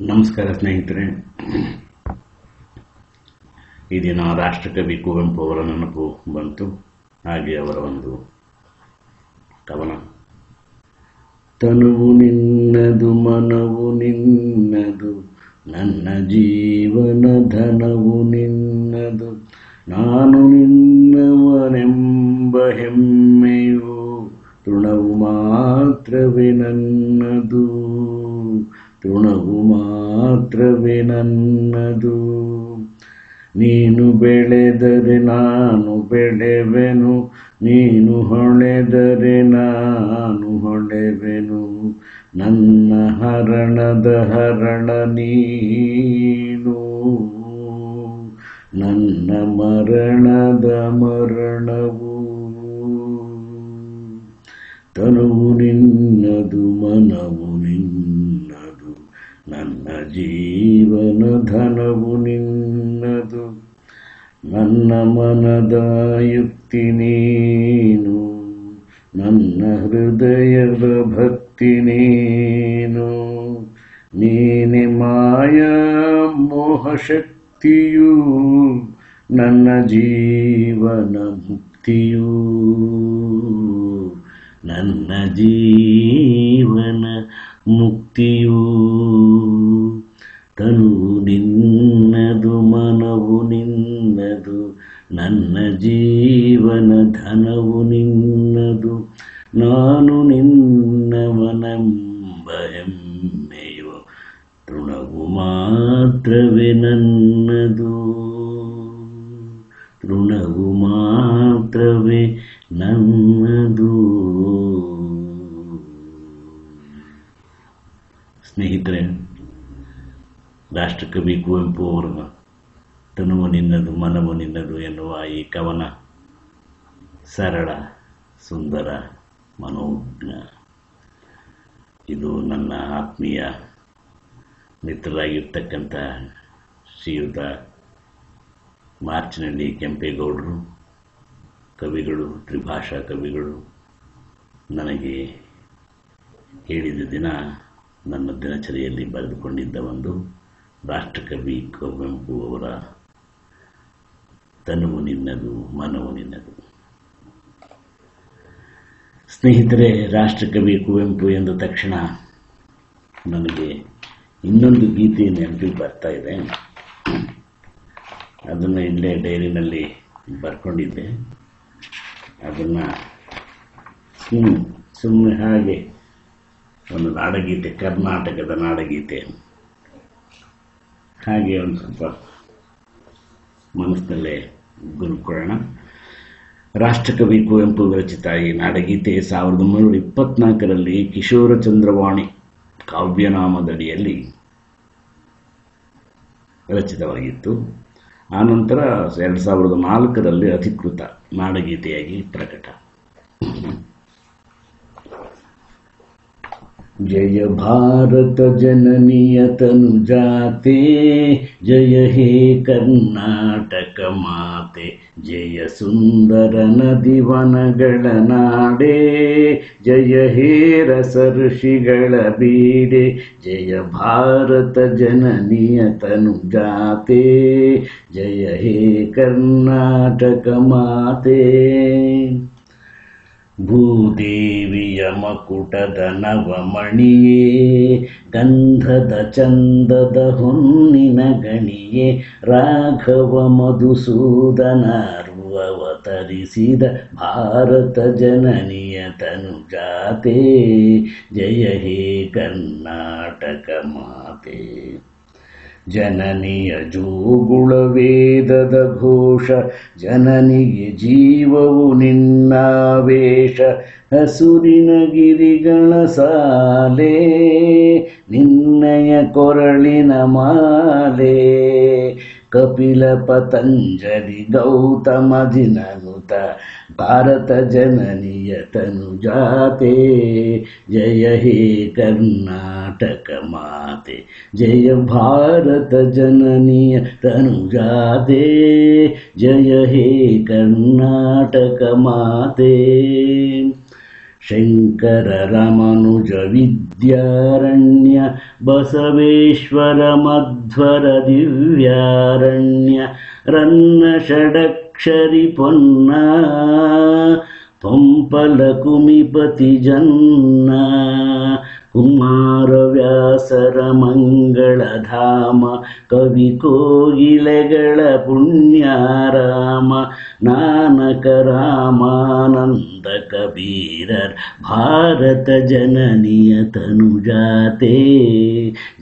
ನಮಸ್ಕಾರ ಸ್ನೇಹಿತರೆ. ಈ ದಿನ ರಾಷ್ಟ್ರಕವಿ ಕುವೆಂಪು ಅವರ ನೆನಪು ಬಂತು. ಹಾಗೆ ಅವರ ಒಂದು ಕವನ. ತನುವು ನಿನ್ನದು, ಮನವು ನಿನ್ನದು, ನನ್ನ ಜೀವನ ಧನವು ನಿನ್ನದು, ನಾನು ನಿನ್ನವನೆಂಬ ಹೆಮ್ಮೆಯು ತೃಣವು ಮಾತ್ರವೇ ನನ್ನದು ಮಾತ್ರವೇ ನನ್ನದು ನೀನು ಬೆಳೆದರೆ ನಾನು ಬೆಳೆವೆನು, ನೀನು ಹೊಳೆದರೆ ನಾನು ಹೊಳೆವೆನು. ನನ್ನ ಹರಣದ ಹರಣ ನೀನು. ನನ್ನ ಮರಣದ ಮರಣವು ತನುವು ನಿನ್ನದು ಮನವು ನಿನ್ನದು ನನ್ನ ಜೀವನ ಧನವು ನಿನ್ನದು ನನ್ನ ಮನದ ಯುಕ್ತಿ ನೀನು ನನ್ನ ಹೃದಯದ ಭಕ್ತಿ ನೀನು ನೀನೆ ಮಾಯಾ ಮೋಹ ಶಕ್ತಿಯು ನನ್ನ ಜೀವನ ಮುಕ್ತಿಯೂ ನನ್ನ ಜೀವನ ಮುಕ್ತಿಯೂ ತನು ನಿನ್ನದು, ಮನವು ನಿನ್ನದು, ನನ್ನ ಜೀವನ ಧನವು ನಿನ್ನದು. ನಾನು ನಿನ್ನವನೆಂಬ ಹೆಮ್ಮೆಯು ತೃಣವು ಮಾತ್ರವೇ ನನ್ನದು. ತೃಣವು ಮಾತ್ರವೇ ನನ್ನದು. ಸ್ನೇಹಿತರೆ ರಾಷ್ಟ್ರಕವಿ ಕುವೆಂಪು ಅವರ ತನುವು ನಿನ್ನದು, ಮನವು ನಿನ್ನದು ಎನ್ನುವ ಈ ಕವನ. ಸರಳ, ಸುಂದರ, ಮನೋಜ್ಞ. ಇದು ನನ್ನ ಆತ್ಮೀಯ, ಮಿತ್ರರಾಗಿರ್ತಕ್ಕಂಥ ಶ್ರೀಯುತ ಮಾರ್ಚ್ನಲ್ಲಿ ಕೆಂಪೇಗೌಡರು, ಕವಿಗಳು, ತ್ರಿಭಾಷಾ ಕವಿಗಳು ನನಗೆ ಹೇಳಿದ ದಿನ ನನ್ನ ದಿನಚರಿಯಲ್ಲಿ ಬರೆದುಕೊಂಡಿದ್ದ ಒಂದು ರಾಷ್ಟ್ರಕವಿ ಕುವೆಂಪು ಅವರ ತನುವು ನಿನ್ನದು, ಮನವು ನಿನ್ನದು. ಸ್ನೇಹಿತರೆ ರಾಷ್ಟ್ರಕವಿ ಕುವೆಂಪು ಎಂದ ತಕ್ಷಣ ನನಗೆ ಇನ್ನೊಂದು ಗೀತೆ ನೆನಪಿಗೆ ಬರ್ತಾ ಇದೆ. ಅದನ್ನು ಇಲ್ಲೇ ಡೈರಿನಲ್ಲಿ ಬರ್ಕೊಂಡಿದ್ದೆ. ಅದನ್ನು ಸುಮ್ಮನೆ ಸುಮ್ಮನೆ ಹಾಗೆ ಒಂದು ನಾಡಗೀತೆ, ಕರ್ನಾಟಕದ ನಾಡಗೀತೆ. ಹಾಗೆ ಒಂದು ಸ್ವಲ್ಪ ಮನಸ್ಸಿನಲ್ಲೇ ಗುರುಕೊಳ್ಳೋಣ ರಾಷ್ಟ್ರಕವಿ ಕುವೆಂಪು ವಿರಚಿತ ಈ ನಾಡಗೀತೆ ಸಾವಿರದ ಒಂಬೈನೂರ ಇಪ್ಪತ್ನಾಲ್ಕರಲ್ಲಿ ಕಿಶೋರ ಚಂದ್ರವಾಣಿ ಕಾವ್ಯನಾಮದಡಿಯಲ್ಲಿ ರಚಿತವಾಗಿತ್ತು. ಆನಂತರ ಎರಡು ಸಾವಿರದ ನಾಲ್ಕರಲ್ಲಿ ಅಧಿಕೃತ ನಾಡಗೀತೆಯಾಗಿ ಪ್ರಕಟ. ಜಯ ಭಾರತ ಜನನಿಯ ತನು ಜಾತೆ ಜಯ ಹೇ ಕರ್ನಾಟಕ ಮಾತೆ ಜಯ ಸುಂದರ ನದಿವನಗಳ ನಾಡೆ ಜಯ ಹೇ ರಸ ಋಷಿಗಳ ಬೀಡೆ ಜಯ ಭಾರತ ಜನನಿಯ ತನು ಜಾತೆ ಜಯ ಹೇ ಕರ್ನಾಟಕ ಮಾತೆ ಭೂದೇವಿಯ ಮಕುಟದ ನವಮಣಿಯೇ, ಗಂಧದ ಚಂದದ ಹೊನ್ನಿನ ಗಣಿಯೇ, ರಾಘವ ಮಧುಸೂದನ ಅವತರಿಸಿದ ಭಾರತ ಜನನಿಯ ತನು ಜಾತೆ ಜಯ ಹೇ ಕರ್ನಾಟಕ ಮಾತೆ. ಜನನಿಯ ಜೋಗುಳ ವೇದದ ಘೋಷ ಜನನಿಗೆ ಜೀವವು ನಿನ್ನಾವೇಶ ಹಸುರಿನ ಗಿರಿಗಳ ಸಾಲೆ ನಿನ್ನಯ ಕೊರಳಿನ ಮಾಲೆ. ಕಪಿಲ ಪತಂಜಲಿ ಗೌತಮ ದಿನನುತ ಭಾರತ ಜನನಿಯ ತನು ಜಾತೆ ಜಯ ಹೇ ಕರ್ನಾಟಕ ಮಾತೆ शङ्कररमनुजविद्यारण्य बसवेश्वरमध्वरदिव्यारण्य दिव्यारण्य रन्नषडक्षरिपुन्ना पोम्पलकुमिपतिजन्ना ಜಯ ಹೇ ಕರ್ನಾಟಕ ಮಾತೆ ಶಂಕರ ರಾಮಾನುಜ ವಿದ್ಯಾರಣ್ಯ ಬಸವೇಶ್ವರ ಮಧ್ವರ ದಿವ್ಯಾರಣ್ಯ ರನ್ನ ಷಡಕ್ಷರಿ ಪೊನ್ನ ಪಂಪಲ ಕುಮಿಪತಿ ಜನ್ನ ಕುಮಾರವ್ಯಾಸರ ಮಂಗಳಧಾಮ ಕವಿ ಕೋಗಿಲೆಗಳ ಪುಣ್ಯಾರಾಮ ನಾನಕ ರಾಮಾನಂದ ಕಬೀರರ್ ಭಾರತ ಜನನಿಯ ತನುಜಾತೆ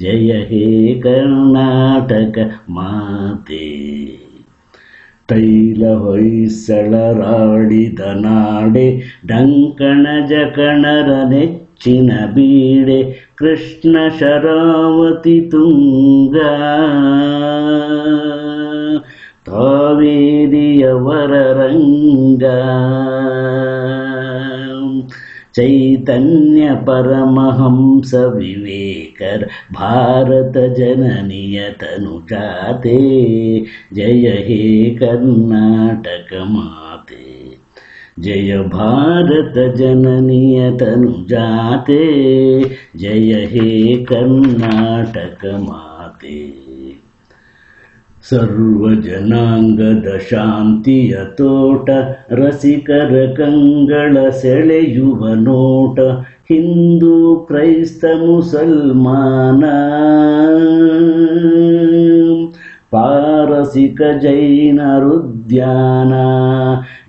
ಜಯ ಹೇ ಕರ್ನಾಟಕ ಮಾತೆ ತೈಲ ಹೊಯ್ಸಳರಾಡಿದ ನಾಡೆ ಡಂಕಣ ಜಕಣರ ನೆಚ್ಚಿನ ಬೀಡೆ ಕೃಷ್ಣ ಶರಾವತಿ ತುಂಗ ಕಾವೇರಿಯವರ ರಂಗ ಚೈತನ್ಯ ಪರಮಹಂಸ ವಿವೇಕರ್ ಭಾರತ ಜನನಿಯ ತನುಜಾತೆ ಜಯ ಹೇ ಕರ್ನಾಟಕ ಮಾತೆ ಜಯ ಭಾರತ ಜನನಿಯ ತನುಜಾತೆ ಜಯ ಹೇ ಕರ್ನಾಟಕ ಮಾತೆ ಸರ್ವ ಜನಾಂಗದ ಶಾಂತಿಯ ತೋಟ ರಸಿಕರ ಕಂಗಳ ಸೆಳೆಯುವ ನೋಟ ಹಿಂದೂ ಕ್ರೈಸ್ತ ಮುಸಲ್ಮಾನ ಪಾರಸಿಕ ಜೈನರುದ್ಯಾನ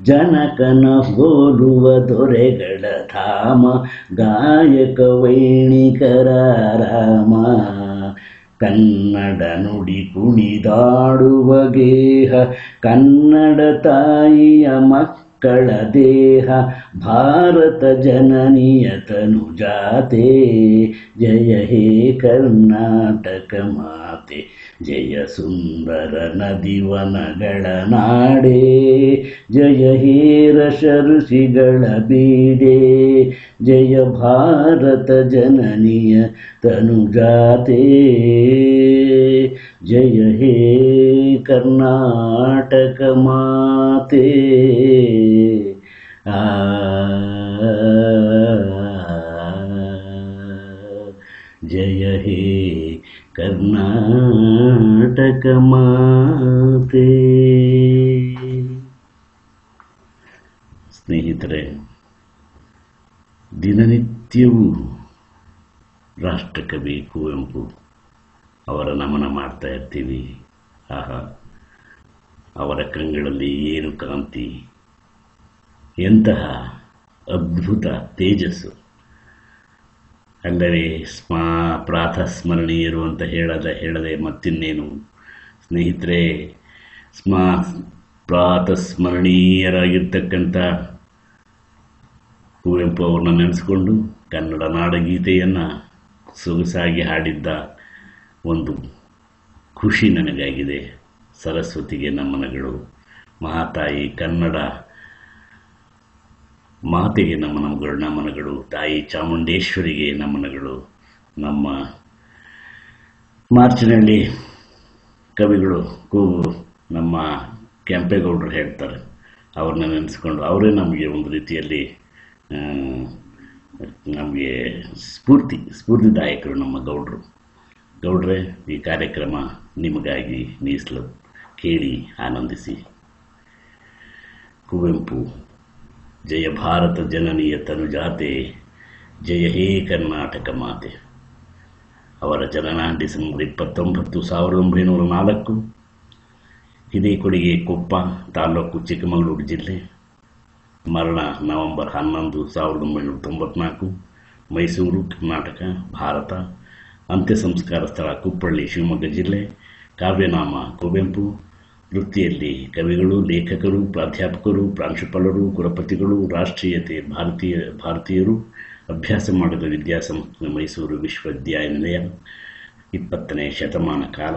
ಜನಕನ ಹೋಲುವ ದೊರೆಗಳ ಧಾಮ, ಗಾಯಕ ವೈಣಿಕರ ರಾಮ. ಕನ್ನಡ ನುಡಿ ಕುಣಿದಾಡುವ ಗೇಹ, ಕನ್ನಡ ತಾಯಿಯ ಮಕ್ಕಳ ದೇಹ, ಭಾರತ ಜನನಿಯ ತನುಜಾತೆ ಜಯ ಹೇ ಕರ್ನಾಟಕ ಮಾತೆ. ಜಯ ಸುಂದರ ನದಿವನಗಳ ನಾಡೇ ಜಯ ಹೀರ ಋಷಿಗಳ ಬೀಡೆ ಜಯ ಭಾರತ ಜನನಿಯ ತನುಜಾತೆ ಜಯ ಹೇ ಕರ್ನಾಟಕ ಮಾತೆ ಆ ಜಯ ಹೇ ಕರ್ನಾಟಕ ಮಾತೆ ಸ್ನೇಹಿತರೆ, ದಿನನಿತ್ಯವೂ ರಾಷ್ಟ್ರಕವಿ ಕುವೆಂಪು ಅವರ ನಮನ ಮಾಡ್ತಾ ಇರ್ತೀವಿ. ಆಹಾ, ಅವರ ಕಂಗಳಲ್ಲಿ ಏನು ಕಾಂತಿ? ಎಂತಹ ಅದ್ಭುತ ತೇಜಸ್ಸು. ಅಲ್ಲವೇ ಸ್ಮಾ ಪ್ರಾತಸ್ಮರಣೀಯರು ಅಂತ ಹೇಳದ, ಹೇಳದೆ ಮತ್ತಿನ್ನೇನು? ಸ್ನೇಹಿತರೆ, ಸ್ಮಾ ಪ್ರಾತಸ್ಮರಣೀಯರಾಗಿರ್ತಕ್ಕಂಥ ಕುವೆಂಪು ಅವ್ರನ್ನ ನೆನೆಸ್ಕೊಂಡು ಕನ್ನಡ ನಾಡಗೀತೆಯನ್ನು ಸೊಗಸಾಗಿ ಹಾಡಿದ್ದ ಒಂದು ಖುಷಿ ನನಗಾಗಿದೆ. ಸರಸ್ವತಿಗೆ ನಮನಗಳು. ಮಹಾತಾಯಿ ಕನ್ನಡ. ಮಾತೆಗೆ ನಮ್ಮ ನಮಗಳು ನಮನಗಳು ತಾಯಿ ಚಾಮುಂಡೇಶ್ವರಿಗೆ ನಮನಗಳು ನಮ್ಮ ಮಾರ್ಚ್ನಲ್ಲಿ ಕವಿಗಳು ಕೂಗು ನಮ್ಮ ಕೆಂಪೇಗೌಡರು ಹೇಳ್ತಾರೆ. ಅವ್ರನ್ನ ನೆನೆಸ್ಕೊಂಡು ಅವರೇ ನಮಗೆ ಒಂದು ರೀತಿಯಲ್ಲಿ ನಮಗೆ ಸ್ಫೂರ್ತಿ, ಸ್ಫೂರ್ತಿದಾಯಕರು ನಮ್ಮ ಗೌಡರು. ಗೌಡ್ರೆ, ಈ ಕಾರ್ಯಕ್ರಮ ನಿಮಗಾಗಿ ಮೀಸಲು ಕೇಳಿ ಆನಂದಿಸಿ. ಕುವೆಂಪು. ಜಯ ಭಾರತ ಜನನಿಯ ತನುಜಾತೆ, ಜಯ ಹೇ ಕರ್ನಾಟಕ ಮಾತೆ. ಅವರ ಜನನ ಡಿಸೆಂಬರ್ ಇಪ್ಪತ್ತೊಂಬತ್ತು, ಸಾವಿರದ ಒಂಬೈನೂರ ನಾಲ್ಕು. ಇದೇ ಕೊಡುಗೆ ಕೊಪ್ಪ, ತಾಲೂಕು ಚಿಕ್ಕಮಗಳೂರು ಜಿಲ್ಲೆ. ಮರಣ ನವೆಂಬರ್ ಹನ್ನೊಂದು, ಸಾವಿರದ ಒಂಬೈನೂರ ತೊಂಬತ್ನಾಲ್ಕು. ಮೈಸೂರು, ಕರ್ನಾಟಕ, ಭಾರತ. ಅಂತ್ಯ ಸಂಸ್ಕಾರ ಸ್ಥಳ ಕುಪ್ಪಳ್ಳಿ, ಶಿವಮೊಗ್ಗ ಜಿಲ್ಲೆ. ಕಾವ್ಯನಾಮ, ಕುವೆಂಪು. ವೃತ್ತಿಯಲ್ಲಿ ಕವಿಗಳು, ಲೇಖಕರು, ಪ್ರಾಧ್ಯಾಪಕರು, ಪ್ರಾಂಶುಪಾಲರು, ಕುಲಪತಿಗಳು, ರಾಷ್ಟ್ರೀಯತೆ ಭಾರತೀಯ, ಭಾರತೀಯರು, ಅಭ್ಯಾಸ ಮಾಡಿದ ವಿದ್ಯಾಸಂಸ್ಥೆ ಮೈಸೂರು ವಿಶ್ವವಿದ್ಯಾನಿಲಯ, ಇಪ್ಪತ್ತನೇ ಶತಮಾನ ಕಾಲ.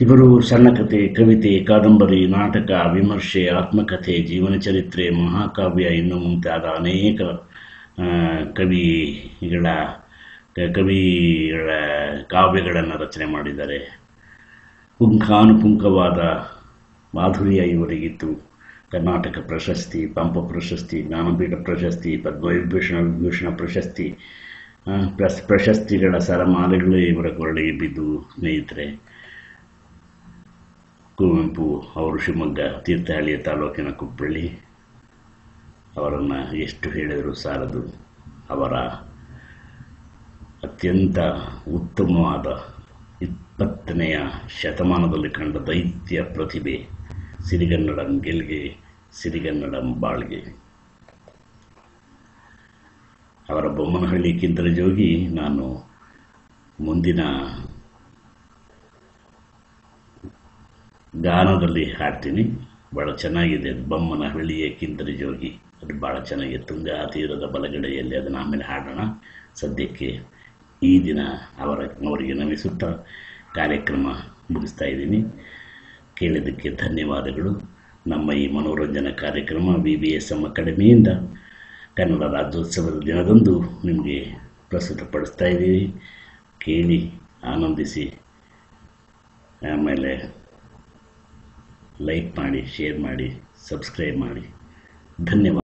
ಇವರು ಸಣ್ಣ ಕಥೆ ಕವಿತೆ, ಕಾದಂಬರಿ, ನಾಟಕ, ವಿಮರ್ಶೆ, ಆತ್ಮಕಥೆ, ಜೀವನ ಚರಿತ್ರೆ, ಮಹಾಕಾವ್ಯ, ಇನ್ನು ಮುಂತಾದ ಅನೇಕ ಕವಿಗಳ ಕವಿಗಳ ಕಾವ್ಯಗಳನ್ನು ರಚನೆ ಮಾಡಿದ್ದಾರೆ. ಪುಂಖಾನುಪುಂಖವಾದ ಮಾಧುರ್ಯ ಇವರಿಗಿತ್ತು. ಕರ್ನಾಟಕ ಪ್ರಶಸ್ತಿ, ಪಂಪ ಪ್ರಶಸ್ತಿ, ಜ್ಞಾನಪೀಠ ಪ್ರಶಸ್ತಿ, ಪದ್ಮವಿಭೂಷಣ ವಿಭೂಷಣ ಪ್ರಶಸ್ತಿ ಪ್ರಸ್, ಪ್ರಶಸ್ತಿಗಳ ಸರಮಾಲೆಗಳು ಇವರ ಕೊರಳಿಗೆ ಬಿದ್ದು ಸ್ನೇಹಿತರೆ. ಕುವೆಂಪು ಅವರು ಶಿವಮೊಗ್ಗ ತೀರ್ಥಹಳ್ಳಿಯ ತಾಲೂಕಿನ ಕುಪ್ಪಳ್ಳಿ ಅವರನ್ನು ಎಷ್ಟು ಹೇಳಿದರೂ ಸಾಲದು ಅವರ ಅತ್ಯಂತ ಉತ್ತಮವಾದ ಇಪ್ಪತ್ತನೆಯ ಶತಮಾನದಲ್ಲಿ ಕಂಡ ದೈತ್ಯ ಪ್ರತಿಭೆ, ಸಿರಿಗನ್ನಡಂ ಗೆಲ್ಗೆ, ಸಿರಿಗನ್ನಡಂ ಬಾಳ್ಗೆ. ಅವರ ಬೊಮ್ಮನಹಳ್ಳಿ ಕಿಂದರ ಜೋಗಿ ನಾನು ಮುಂದಿನ ಗಾನದಲ್ಲಿ ಹಾಡ್ತೀನಿ. ಭಾಳ ಚೆನ್ನಾಗಿದೆ. ಬೊಮ್ಮನಹಳ್ಳಿಯ ಕಿಂತರಿ ಜೋಗಿ. ಅದು ಭಾಳ ಚೆನ್ನಾಗಿದೆ. ತುಂಗಾ ತೀರದ ಬಲಗಡೆಯಲ್ಲಿ ಅದನ್ನು ಆಮೇಲೆ ಹಾಡೋಣ. ಸದ್ಯಕ್ಕೆ ಈ ದಿನ ಅವರ ಅವರಿಗೆ ನಮಿಸುತ್ತಾ ಕಾರ್ಯಕ್ರಮ ಮುಗಿಸ್ತಾ ಇದ್ದೀನಿ. ಕೇಳಿದ್ದಕ್ಕೆ ಧನ್ಯವಾದಗಳು. ನಮ್ಮ ಈ ಮನೋರಂಜನಾ ಕಾರ್ಯಕ್ರಮ ಬಿ ಬಿ ಎಸ್ ಎಂ ಅಕಾಡೆಮಿಯಿಂದ ಕನ್ನಡ ರಾಜ್ಯೋತ್ಸವದ ದಿನದಂದು ನಿಮಗೆ ಪ್ರಸ್ತುತಪಡಿಸ್ತಾ ಇದ್ದೀವಿ ಕೇಳಿ, ಆನಂದಿಸಿ, ಆಮೇಲೆ ಲೈಕ್ ಮಾಡಿ, ಶೇರ್ ಮಾಡಿ, ಸಬ್ಸ್ಕ್ರೈಬ್ ಮಾಡಿ. ಧನ್ಯವಾದ.